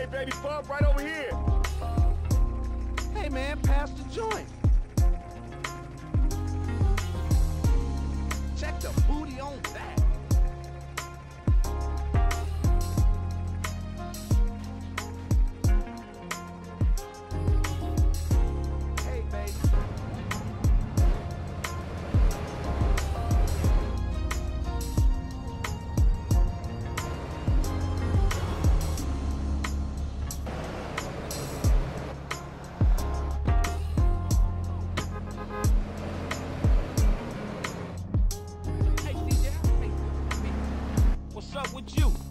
Hey, baby, bump right over here. Hey, man, pass the joint. Check the booty on that. with you.